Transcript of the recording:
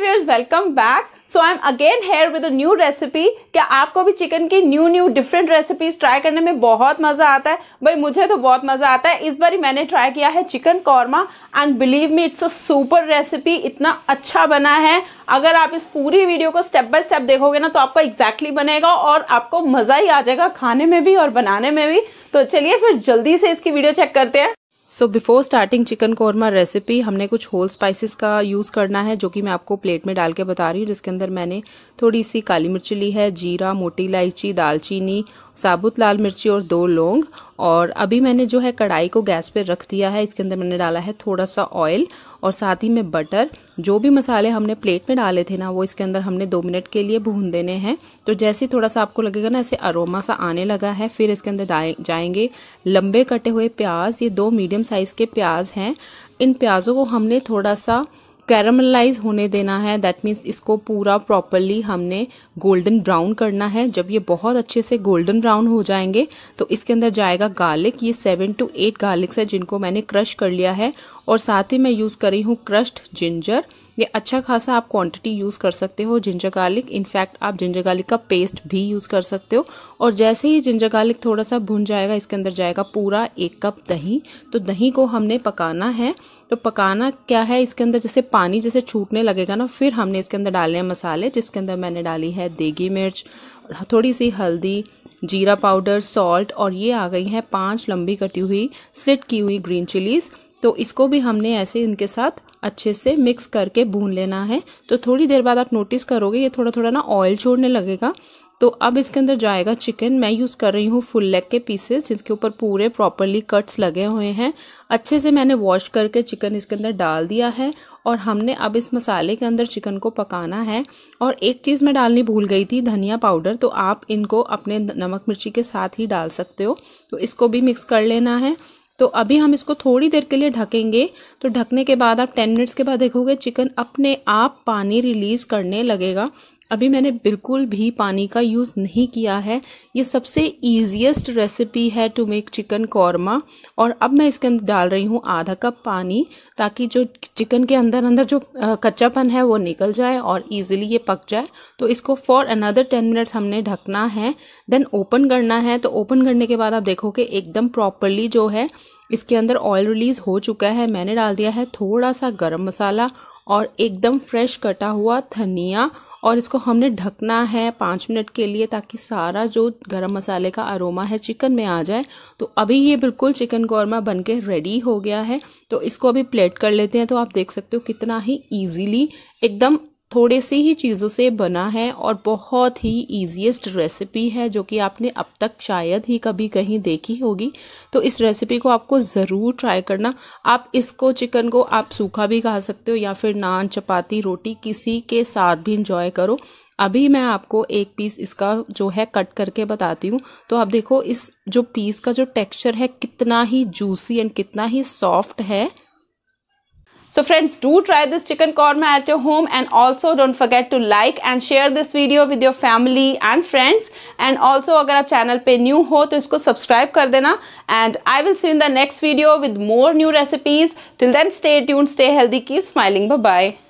Viewers welcome back so I am again here with a new recipe क्या आपको भी chicken की new new different recipes try करने में बहुत मज़ा आता है? भाई, मुझे तो बहुत मज़ा आता है। इस बार ही मैंने ट्राई किया है chicken korma and believe me it's a super recipe इतना अच्छा बना है। अगर आप इस पूरी वीडियो को स्टेप बाय स्टेप देखोगे ना तो आपको एग्जैक्टली exactly बनेगा और आपको मज़ा ही आ जाएगा खाने में भी और बनाने में भी। तो चलिए फिर जल्दी से इसकी वीडियो चेक करते हैं। So before starting chicken korma recipe हमने कुछ होल स्पाइसेस का यूज़ करना है, जो कि मैं आपको प्लेट में डाल के बता रही हूँ, जिसके अंदर मैंने थोड़ी सी काली मिर्ची ली है, जीरा, मोटी इलायची, दालचीनी साबुत लाल मिर्ची और दो लौंग, और अभी मैंने जो है कढ़ाई को गैस पे रख दिया है। इसके अंदर मैंने डाला है थोड़ा सा ऑयल और साथ ही में बटर जो भी मसाले हमने प्लेट में डाले थे ना, वो इसके अंदर हमने दो मिनट के लिए भून देने हैं। तो जैसे थोड़ा सा आपको लगेगा ना, ऐसे अरोमा सा आने लगा है, फिर इसके अंदर जाएँगे लंबे कटे हुए प्याज। ये दो मीडियम साइज़ के प्याज हैं। इन प्याज़ों को हमने थोड़ा सा कैरमलाइज होने देना है। दैट मीन्स इसको पूरा प्रॉपरली हमने गोल्डन ब्राउन करना है। जब ये बहुत अच्छे से गोल्डन ब्राउन हो जाएँगे तो इसके अंदर जाएगा गार्लिक ये सेवन टू एट गार्लिक्स है जिनको मैंने क्रश कर लिया है। और साथ ही मैं यूज़ कर रही हूँ क्रश्ड जिंजर ये अच्छा खासा आप क्वांटिटी यूज़ कर सकते हो। जिंजर गार्लिक इनफैक्ट आप जिंजर गार्लिक का पेस्ट भी यूज़ कर सकते हो। और जैसे ही जिंजर गार्लिक थोड़ा सा भुन जाएगा, इसके अंदर जाएगा पूरा एक कप दही। तो दही को हमने पकाना है। तो पकाना क्या है? इसके अंदर जैसे पानी जैसे छूटने लगेगा ना, फिर हमने इसके अंदर डालने हैं मसाले, जिसके अंदर मैंने डाली है देगी मिर्च, थोड़ी सी हल्दी, जीरा पाउडर सॉल्ट और ये आ गई हैं पाँच लंबी कटी हुई स्लिट की हुई ग्रीन चिलीज़ तो इसको भी हमने ऐसे इनके साथ अच्छे से मिक्स करके भून लेना है। तो थोड़ी देर बाद आप नोटिस करोगे, ये थोड़ा थोड़ा ना ऑयल छोड़ने लगेगा। तो अब इसके अंदर जाएगा चिकन मैं यूज़ कर रही हूँ फुल लेग के पीसेस जिसके ऊपर पूरे प्रॉपरली कट्स लगे हुए हैं. अच्छे से मैंने वॉश करके चिकन इसके अंदर डाल दिया है और हमने अब इस मसाले के अंदर चिकन को पकाना है. और एक चीज़ मैं डालनी भूल गई थी, धनिया पाउडर तो आप इनको अपने नमक मिर्ची के साथ ही डाल सकते हो. तो इसको भी मिक्स कर लेना है. तो अभी हम इसको थोड़ी देर के लिए ढकेंगे. तो ढकने के बाद आप टेन मिनट्स के बाद देखोगे चिकन अपने आप पानी रिलीज़ करने लगेगा. अभी मैंने बिल्कुल भी पानी का यूज़ नहीं किया है। ये सबसे ईजिएस्ट रेसिपी है टू मेक चिकन कौरमा और अब मैं इसके अंदर डाल रही हूँ आधा कप पानी, ताकि जो चिकन के अंदर अंदर जो कच्चापन है वो निकल जाए और इजीली ये पक जाए। तो इसको फॉर अनदर टेन मिनट्स हमने ढकना है। देन ओपन करना है। तो ओपन करने के बाद आप देखोगे एकदम प्रॉपरली जो है, इसके अंदर ऑयल रिलीज़ हो चुका है। मैंने डाल दिया है थोड़ा सा गर्म मसाला और एकदम फ्रेश कटा हुआ धनिया। और इसको हमने ढकना है पाँच मिनट के लिए ताकि सारा जो गरम मसाले का अरोमा है चिकन में आ जाए। तो अभी ये बिल्कुल चिकन कौरमा बन के रेडी हो गया है। तो इसको अभी प्लेट कर लेते हैं। तो आप देख सकते हो कितना ही ईजीली एकदम थोड़े से ही चीज़ों से बना है और बहुत ही ईजीएस्ट रेसिपी है, जो कि आपने अब तक शायद ही कभी कहीं देखी होगी। तो इस रेसिपी को आपको ज़रूर ट्राई करना। आप इसको चिकन को आप सूखा भी खा सकते हो या फिर नान, चपाती, रोटी किसी के साथ भी इंजॉय करो। अभी मैं आपको एक पीस इसका जो है कट करके बताती हूँ। तो आप देखो, इस जो पीस का जो टेक्सचर है, कितना ही जूसी एंड कितना ही सॉफ्ट है। So friends, do try this chicken korma at your home and also don't forget to like and share this video with your family and friends. And also अगर आप channel पे new हो तो इसको subscribe कर देना. And I will see you in the next video with more new recipes. Till then, stay tuned, stay healthy, keep smiling. Bye-bye.